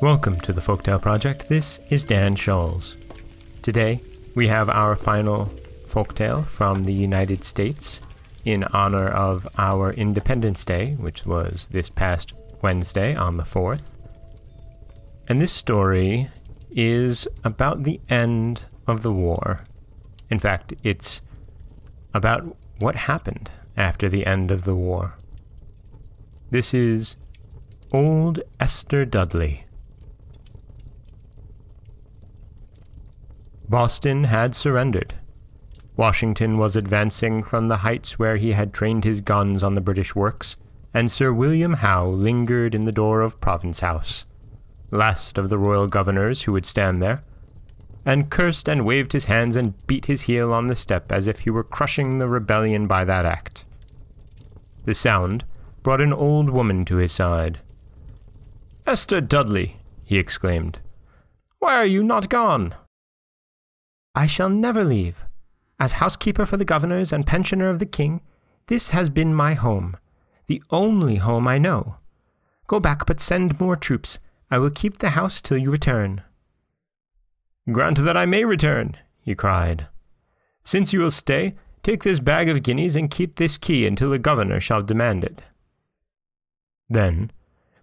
Welcome to the Folktale Project. This is Dan Scholes. Today, we have our final folktale from the United States in honor of our Independence Day, which was this past Wednesday on the 4th. And this story is about the end of the war. In fact, it's about what happened after the end of the war. This is Old Esther Dudley. Boston had surrendered. Washington was advancing from the heights where he had trained his guns on the British works, and Sir William Howe lingered in the door of Province House, last of the royal governors who would stand there, and cursed and waved his hands and beat his heel on the step as if he were crushing the rebellion by that act. The sound brought an old woman to his side. Esther Dudley, he exclaimed, why are you not gone? I shall never leave. As housekeeper for the governors and pensioner of the king, this has been my home, the only home I know. Go back, but send more troops. I will keep the house till you return. Grant that I may return, he cried. Since you will stay, take this bag of guineas and keep this key until the governor shall demand it. Then,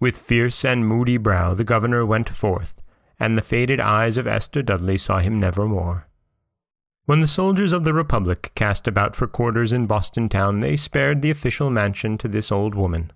with fierce and moody brow, the governor went forth, and the faded eyes of Esther Dudley saw him never more. When the soldiers of the Republic cast about for quarters in Boston town, they spared the official mansion to this old woman.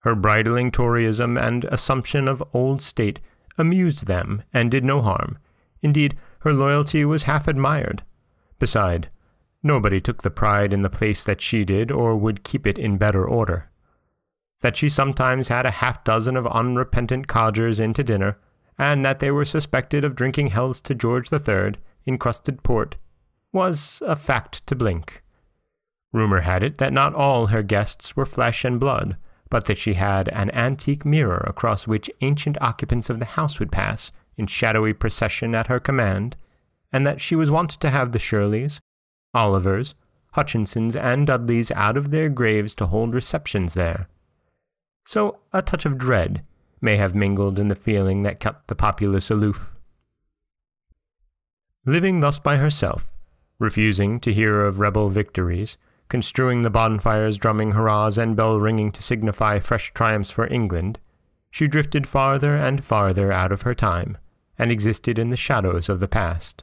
Her bridling Toryism and assumption of old state amused them and did no harm. Indeed, her loyalty was half admired. Beside, nobody took the pride in the place that she did or would keep it in better order. That she sometimes had a half dozen of unrepentant codgers in to dinner, and that they were suspected of drinking healths to George the Third, encrusted port, was a fact to blink. Rumor had it that not all her guests were flesh and blood, but that she had an antique mirror across which ancient occupants of the house would pass in shadowy procession at her command, and that she was wont to have the Shirleys, Olivers, Hutchinsons, and Dudleys out of their graves to hold receptions there. So a touch of dread may have mingled in the feeling that kept the populace aloof. Living thus by herself, refusing to hear of rebel victories, construing the bonfires, drumming hurrahs, and bell ringing to signify fresh triumphs for England, she drifted farther and farther out of her time, and existed in the shadows of the past.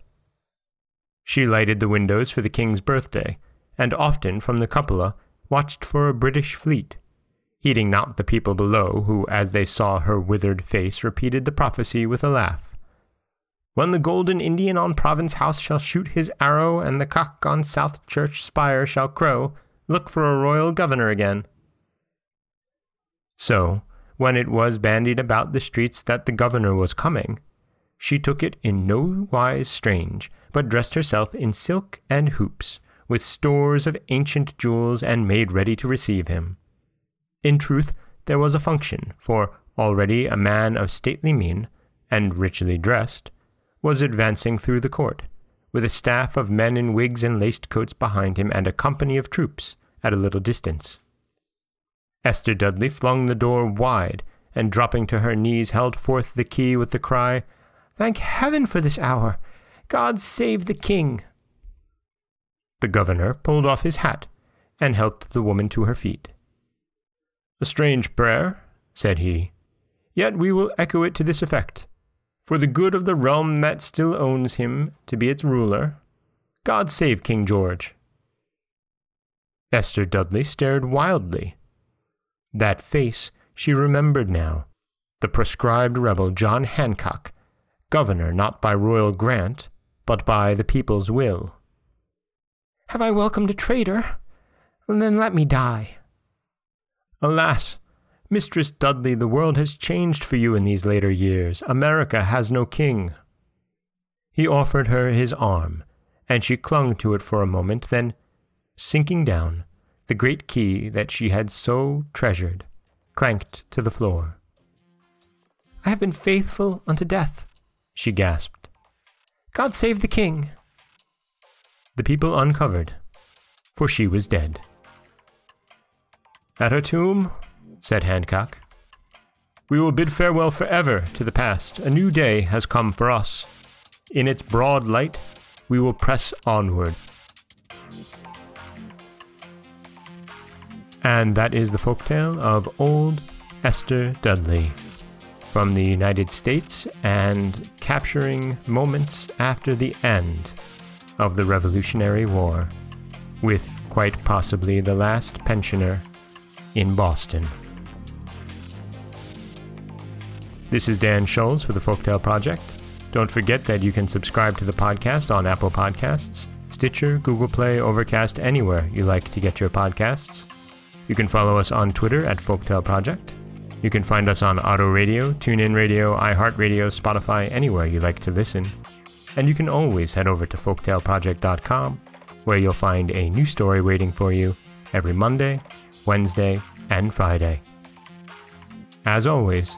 She lighted the windows for the king's birthday, and often from the cupola watched for a British fleet, heeding not the people below, who, as they saw her withered face, repeated the prophecy with a laugh. When the golden Indian on Province House shall shoot his arrow, and the cock on South Church spire shall crow, look for a royal governor again. So, when it was bandied about the streets that the governor was coming, she took it in no wise strange, but dressed herself in silk and hoops, with stores of ancient jewels, and made ready to receive him. In truth, there was a function, for already a man of stately mien, and richly dressed, was advancing through the court, with a staff of men in wigs and laced coats behind him and a company of troops at a little distance. Esther Dudley flung the door wide, and dropping to her knees held forth the key with the cry, Thank heaven for this hour! God save the king! The governor pulled off his hat, and helped the woman to her feet. A strange prayer, said he, yet we will echo it to this effect for the good of the realm that still owns him to be its ruler. God save King George. Esther Dudley stared wildly. That face she remembered now. The proscribed rebel John Hancock, governor not by royal grant, but by the people's will. Have I welcomed a traitor? Then let me die. Alas, Mistress Dudley, the world has changed for you in these later years. America has no king. He offered her his arm, and she clung to it for a moment, then, sinking down, the great key that she had so treasured clanked to the floor. I have been faithful unto death, she gasped. God save the king. The people uncovered, for she was dead. At her tomb said Hancock. We will bid farewell forever to the past. A new day has come for us. In its broad light, we will press onward. And that is the folktale of Old Esther Dudley from the United States and capturing moments after the end of the Revolutionary War, with quite possibly the last pensioner in Boston. This is Dan Scholes for the Folktale Project. Don't forget that you can subscribe to the podcast on Apple Podcasts, Stitcher, Google Play, Overcast, anywhere you like to get your podcasts. You can follow us on Twitter at Folktale Project. You can find us on Otto Radio, TuneIn Radio, iHeartRadio, Spotify, anywhere you like to listen. And you can always head over to folktaleproject.com, where you'll find a new story waiting for you every Monday, Wednesday, and Friday. As always,